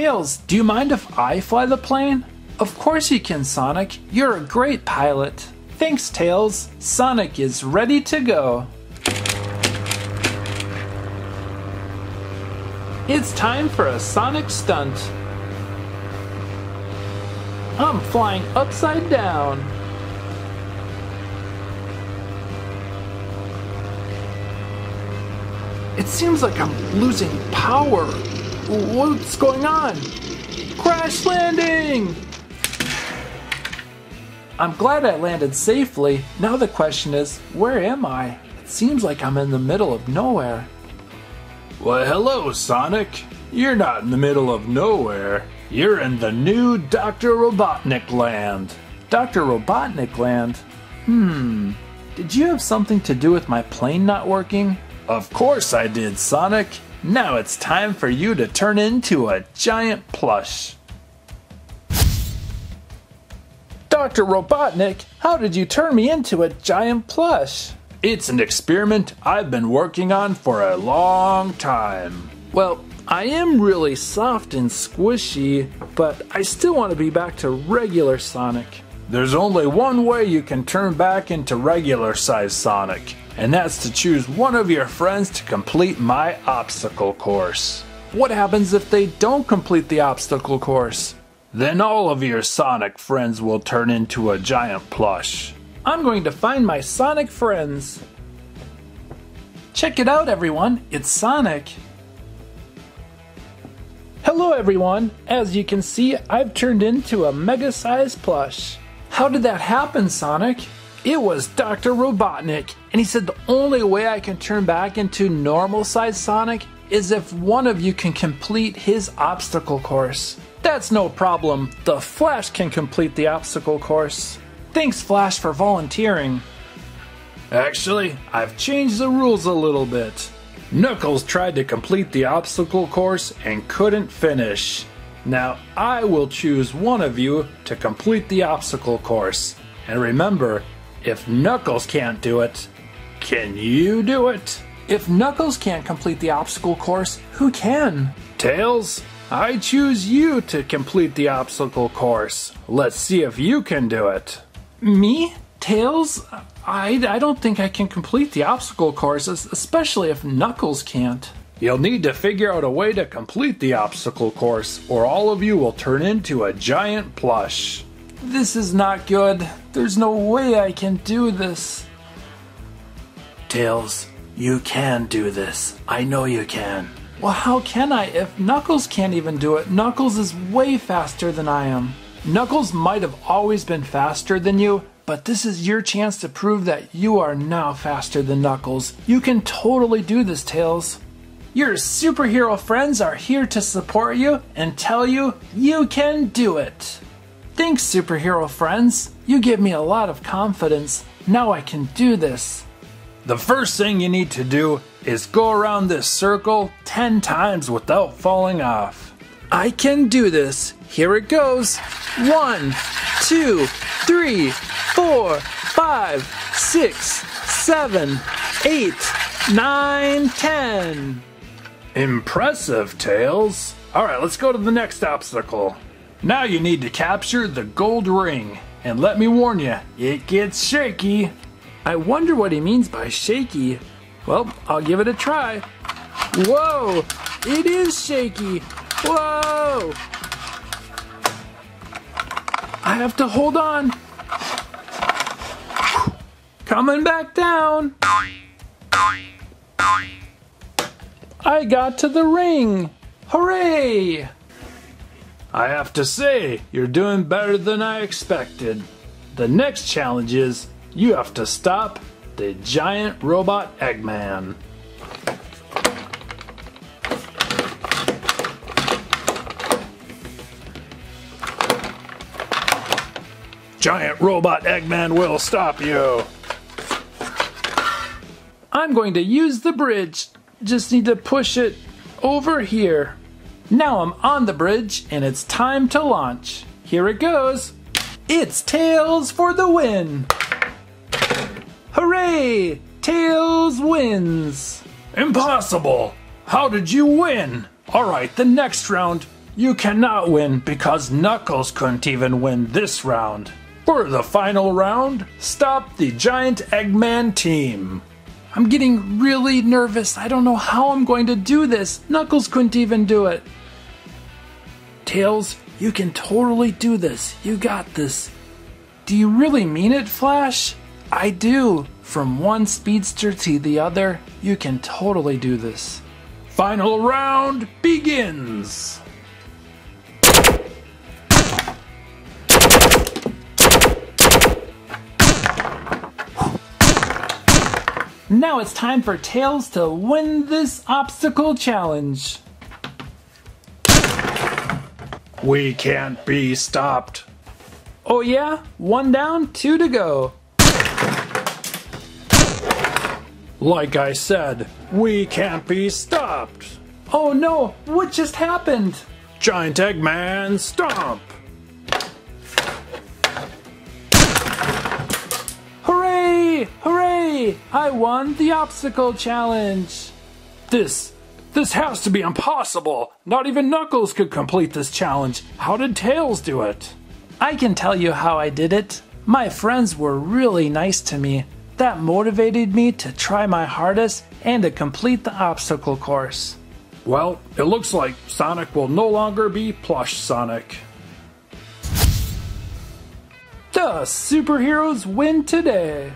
Tails, do you mind if I fly the plane? Of course you can, Sonic. You're a great pilot. Thanks, Tails. Sonic is ready to go. It's time for a Sonic stunt. I'm flying upside down. It seems like I'm losing power. What's going on? Crash landing! I'm glad I landed safely. Now the question is, where am I? It seems like I'm in the middle of nowhere. Well, hello, Sonic. You're not in the middle of nowhere. You're in the new Dr. Robotnik land. Dr. Robotnik land? Hmm. Did you have something to do with my plane not working? Of course I did, Sonic. Now it's time for you to turn into a giant plush. Dr. Robotnik, how did you turn me into a giant plush? It's an experiment I've been working on for a long time. Well, I am really soft and squishy, but I still want to be back to regular Sonic. There's only one way you can turn back into regular size Sonic, and that's to choose one of your friends to complete my obstacle course. What happens if they don't complete the obstacle course? Then all of your Sonic friends will turn into a giant plush. I'm going to find my Sonic friends. Check it out, everyone. It's Sonic. Hello, everyone. As you can see, I've turned into a mega-sized plush. How did that happen, Sonic? It was Dr. Robotnik, and he said the only way I can turn back into normal-sized Sonic is if one of you can complete his obstacle course. That's no problem. The Flash can complete the obstacle course. Thanks, Flash, for volunteering. Actually, I've changed the rules a little bit. Knuckles tried to complete the obstacle course and couldn't finish. Now I will choose one of you to complete the obstacle course. And remember, if Knuckles can't do it, can you do it? If Knuckles can't complete the obstacle course, who can? Tails, I choose you to complete the obstacle course. Let's see if you can do it. Me? Tails? I, I don't think I can complete the obstacle course, especially if Knuckles can't. You'll need to figure out a way to complete the obstacle course, or all of you will turn into a giant plush. This is not good. There's no way I can do this. Tails, you can do this. I know you can. Well, how can I if Knuckles can't even do it? Knuckles is way faster than I am. Knuckles might have always been faster than you, but this is your chance to prove that you are now faster than Knuckles. You can totally do this, Tails. Your superhero friends are here to support you and tell you you can do it. Thanks, superhero friends. You give me a lot of confidence. Now I can do this. The first thing you need to do is go around this circle 10 times without falling off. I can do this. Here it goes. One, two, three, four, five, six, seven, eight, nine, ten. Impressive, Tails. Alright, let's go to the next obstacle. Now you need to capture the gold ring. And let me warn you, it gets shaky. I wonder what he means by shaky. Well, I'll give it a try. Whoa! It is shaky! Whoa! I have to hold on. Coming back down. I got to the ring. Hooray! I have to say, you're doing better than I expected. The next challenge is you have to stop the giant robot Eggman. Giant robot Eggman will stop you. I'm going to use the bridge. Just need to push it over here. Now I'm on the bridge and it's time to launch. Here it goes. It's Tails for the win. Hooray! Tails wins. Impossible! How did you win? Alright, the next round, You cannot win because Knuckles couldn't even win this round. For the final round, stop the giant Eggman team. I'm getting really nervous. I don't know how I'm going to do this. Knuckles couldn't even do it. Tails, you can totally do this. You got this. Do you really mean it, Flash? I do. From one speedster to the other, you can totally do this. Final round begins. Now it's time for Tails to win this obstacle challenge. We can't be stopped. Oh yeah? One down, two to go. Like I said, we can't be stopped. Oh no, what just happened? Giant Eggman Stomp! Hooray! Hooray! I won the obstacle challenge! This, this has to be impossible. Not even Knuckles could complete this challenge. How did Tails do it? I can tell you how I did it. My friends were really nice to me. That motivated me to try my hardest and to complete the obstacle course. Well, it looks like Sonic will no longer be Plush Sonic. The superheroes win today.